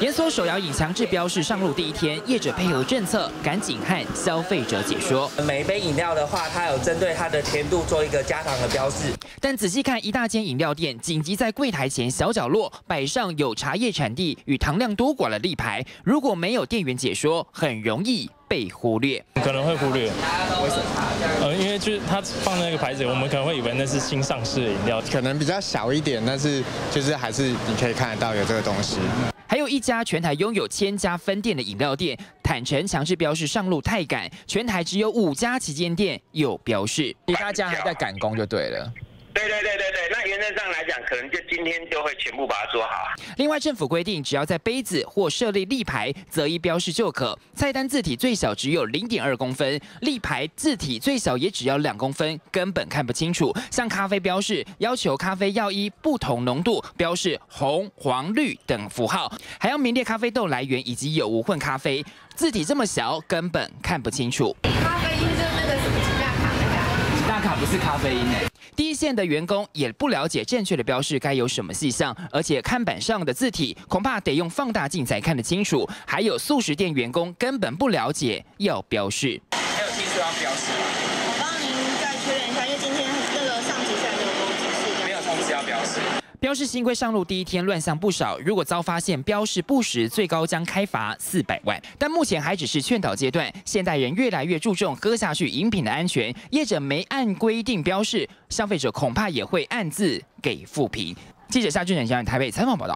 严缩手摇饮强制标示上路第一天，业者配合政策，赶紧和消费者解说。每一杯饮料的话，它有针对它的甜度做一个加糖的标示。但仔细看，一大间饮料店紧急在柜台前小角落摆上有茶叶产地与糖量多寡的立牌，如果没有店员解说，很容易被忽略。可能会忽略，为什么？呃，因为就是它放那个牌子，我们可能会以为那是新上市的饮料，可能比较小一点，但是就是还是你可以看得到有这个东西。还有一家全台拥有千家分店的饮料店，坦诚强制标示上路太赶，全台只有五家旗舰店有标示，其他家还在赶工就对了。对对对对对，那原则上来讲，可能就今天就会全部把它做好。另外，政府规定，只要在杯子或设立立牌，择一标示就可。菜单字体最小只有零点二公分，立牌字体最小也只要两公分，根本看不清楚。像咖啡标示，要求咖啡要依不同浓度标示红、黄、绿等符号，还要名列咖啡豆来源以及有无混咖啡。字体这么小，根本看不清楚。咖啡因卡不是咖啡因诶。第一线的员工也不了解正确的标示该有什么细项，而且看板上的字体恐怕得用放大镜才看得清楚。还有素食店员工根本不了解要标示，还有听说要标示吗？我帮您再确认一下，因为今天那个上级下就有指示，没有通知要标示。标示新规上路第一天乱象不少，如果遭发现标示不实，最高将开罚四百万。但目前还只是劝导阶段，现代人越来越注重喝下去饮品的安全，业者没按规定标示，消费者恐怕也会暗自给负评。记者夏俊仁，台北采访报道。